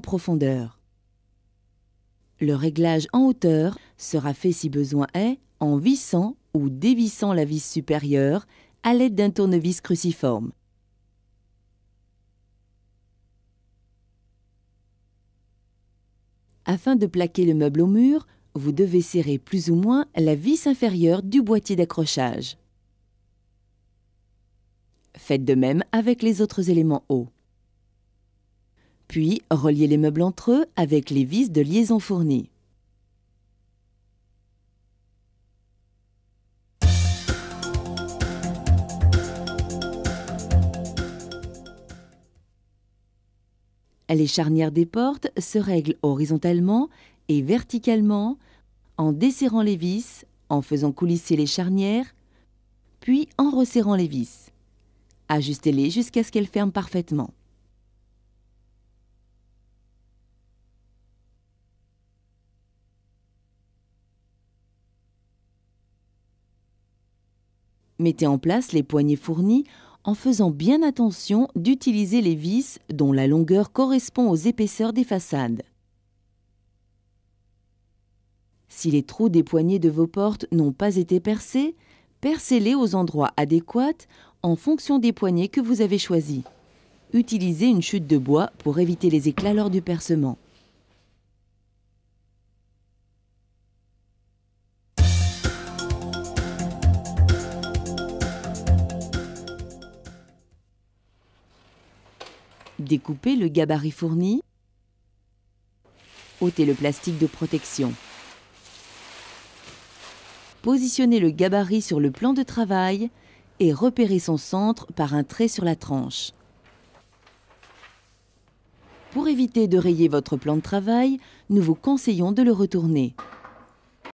profondeur. Le réglage en hauteur sera fait si besoin est en vissant ou dévissant la vis supérieure à l'aide d'un tournevis cruciforme. Afin de plaquer le meuble au mur, vous devez serrer plus ou moins la vis inférieure du boîtier d'accrochage. Faites de même avec les autres éléments hauts. Puis, reliez les meubles entre eux avec les vis de liaison fournies. Les charnières des portes se règlent horizontalement et verticalement en desserrant les vis, en faisant coulisser les charnières, puis en resserrant les vis. Ajustez-les jusqu'à ce qu'elles ferment parfaitement. Mettez en place les poignées fournies en faisant bien attention d'utiliser les vis dont la longueur correspond aux épaisseurs des façades. Si les trous des poignées de vos portes n'ont pas été percés, percez-les aux endroits adéquats en fonction des poignées que vous avez choisis. Utilisez une chute de bois pour éviter les éclats lors du percement. Découpez le gabarit fourni. ôtez le plastique de protection. Positionnez le gabarit sur le plan de travail et repérez son centre par un trait sur la tranche. Pour éviter de rayer votre plan de travail, nous vous conseillons de le retourner.